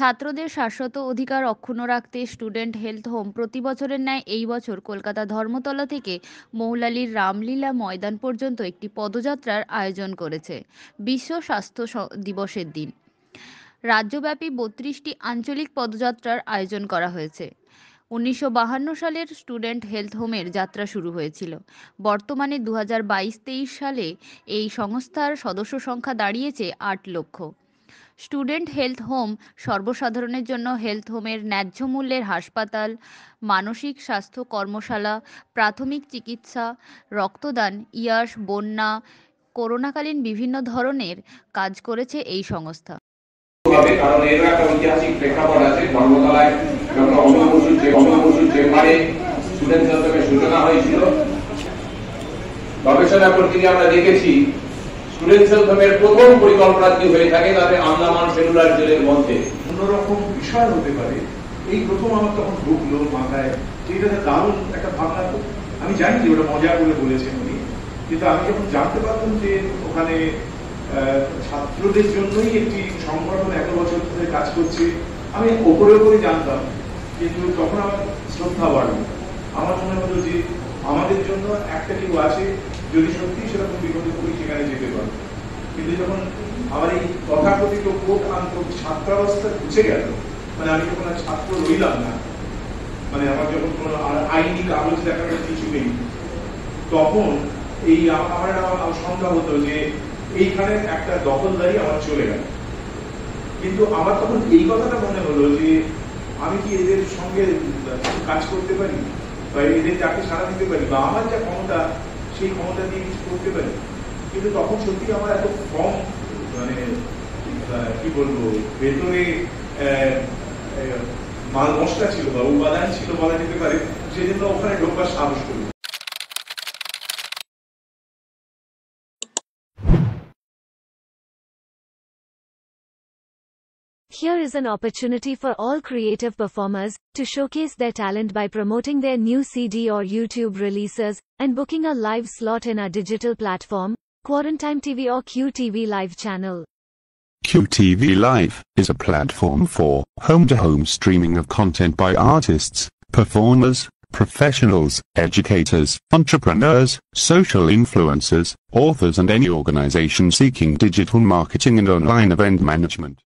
ছাত্রদের শাশ্বত অধিকার অক্ষুণ্ণ রাখতে স্টুডেন্ট হেলথ হোম প্রতি বছরের ন্যায় এই বছর কলকাতা ধর্মতলা থেকে মৌলালির রামলীলা ময়দান পর্যন্ত একটি পদযাত্রার আয়োজন করেছে। বিশ্ব স্বাস্থ্য দিবসের দিন। রাজ্যব্যাপী বত্রিশটি আঞ্চলিক পদযাত্রার আয়োজন করা হয়েছে। উনিশশো সালের স্টুডেন্ট হেলথ হোমের যাত্রা শুরু হয়েছিল। বর্তমানে দু হাজার সালে এই সংস্থার সদস্য সংখ্যা দাঁড়িয়েছে আট লক্ষ। স্টুডেন্ট হেলথ হোম সর্বসাধারণের জন্য হেলথ হোমের ন্যায্য মূল্যের হাসপাতাল, মানসিক স্বাস্থ্য কর্মশালা, প্রাথমিক চিকিৎসা, রক্তদান, ইয়াস, বন্যা, করোনাকালীন বিভিন্ন ধরনের কাজ করেছে এই সংস্থা। গবেষণা প্রক্রিয়া আমরা দেখেছি স্টুডেন্ট প্রথম পরিকল্পনা হয়ে থাকে, তাহলে আন্দামান সেলুলার জেলের মধ্যে। অন্যরকম বিষয় হতে পারে। এই প্রথম আমার তখন ঢুকলো মাথায়। এটা দারুণ একটা ভাবনা তো। আমি জানি যে ওটা মজা করে বলেছেন উনি। কিন্তু আমি যখন জানতে পারলাম যে ওখানে ছাত্রদের জন্যই একটি সংগঠন এত বছর ধরে কাজ করছে, আমি ওপরে ওপরে জানতাম। কিন্তু তখন আমার শ্রদ্ধা বাড়লো। আমার মনে হলো যে আমাদের জন্য একটা কেউ আছে, যদি সত্যি সেরকম কিন্তু যখন আমার এই তথাকথিত কোট আন্ত ছাত্রাবস্থা ঘুচে গেল মানে আমি যখন আর ছাত্র রইলাম না মানে আমার যখন কোনো আইনি কাগজ দেখানোর কিছু নেই, তখন এই আমার একটা হতো যে এইখানে একটা দখলদারি আমার চলে গেল। কিন্তু আমার তখন এই কথাটা মনে হলো যে আমি কি এদের সঙ্গে কাজ করতে পারি? বা এদের চাকরি সারা দিতে পারি? বা আমার যা ক্ষমতা, সেই ক্ষমতা দিয়ে কিছু করতে পারি? কিন্তু তখন সত্যি আমার এত কম মানে আহ, কি বলবো ভেতরে আহ, আহ, মাল মশলা ছিল বা উপাদান ছিল বলা যেতে পারে সেজন্য ওখানে ঢোকবার সাহস করি Here is an opportunity for all creative performers to showcase their talent by promoting their new CD or YouTube releases and booking a live slot in our digital platform, Quarantine TV or QTV Live channel. QTV Live is a platform for home to home streaming of content by artists, performers, professionals, educators, entrepreneurs, social influencers, authors, and any organization seeking digital marketing and online event management.